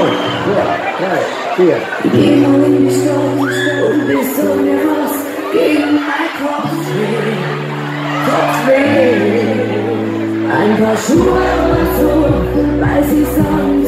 yeah, yeah, yeah. Game on the show, this my crossfade, crossfade. Ein.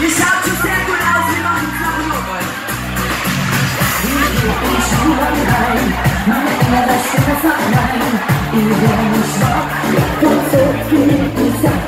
Ich schaut schon sehr gut aus, wir machen es noch nochmal. Ich geb dich Schuhe rein, meine innere Stimme verein. Ihr Jungs, was? Ich bin so viel, ich sag